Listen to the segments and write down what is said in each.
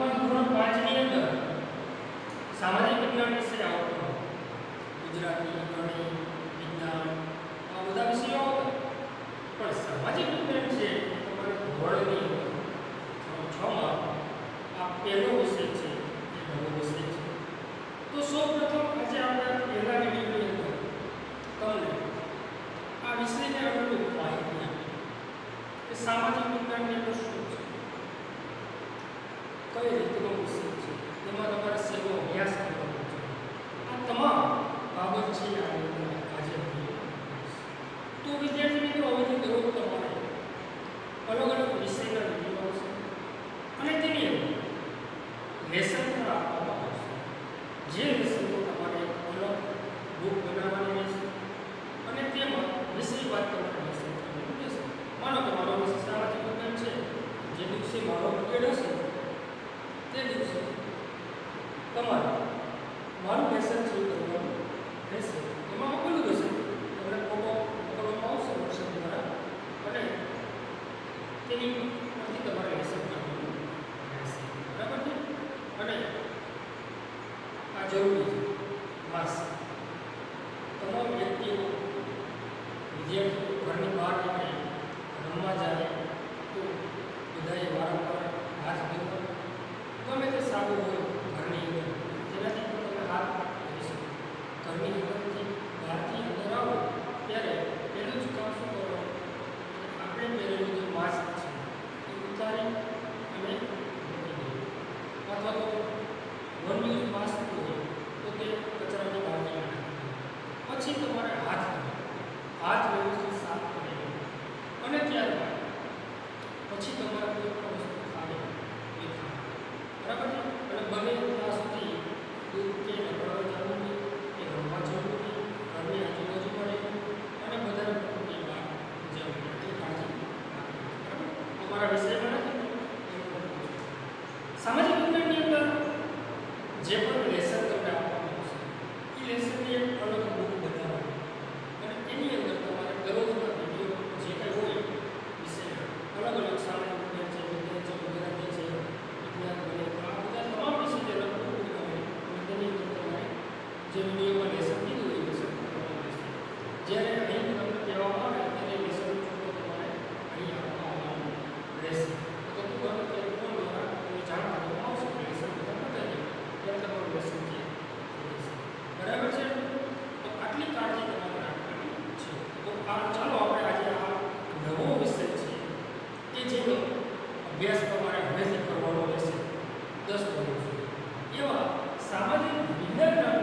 વર્તમાન ધોરણ પાંચની અંદર સામાજિક વિજ્ઞાન વિષય આવતો ગુજરાતી ગણિત વિજ્ઞાન આ બધા વિષયો આવતા પણ સામાજિક વિજ્ઞાન છે તમારે ધોરણની અંદર છમાં આ પહેલો વિષય છે એ નવો વિષય છે તો સૌ પ્રથમ આજે આપણે પહેલા YouTube પછી તમારા કોઈ પણ વસ્તુ ખાડે બરાબર અને બને ત્યાં સુધી દૂધ કે લગાડવા જવું નહીં કે રમવા જવું નહીં ઘરની આજુબાજુ પડે અને વધારે પડતું બહાર જવું તે કાળજી બરાબર તમારા વિશે What other examples? 咱们就明 di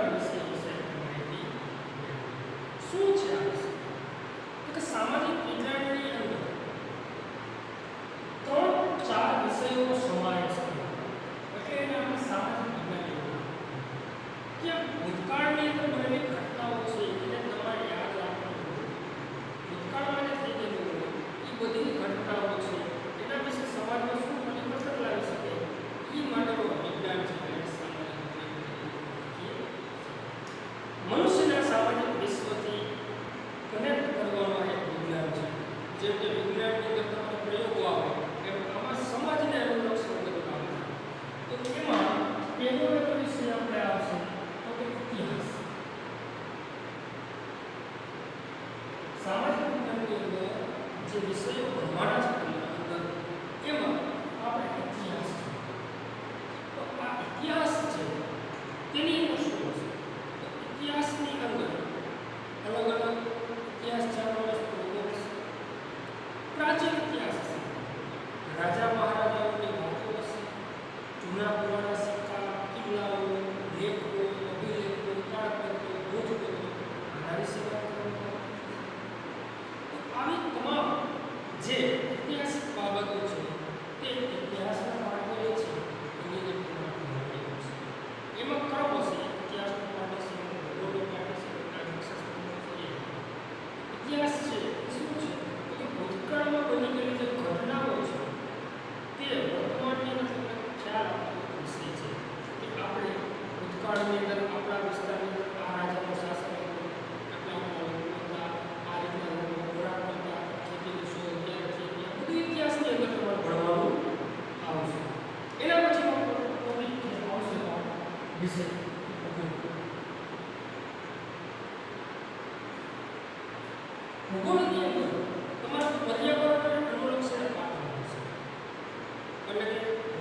Thank you.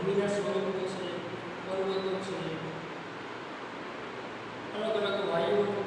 ભૂમિના સ્વરૂપો છે પર્વતો છે અલગ અલગ વાયુઓનું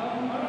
Come on.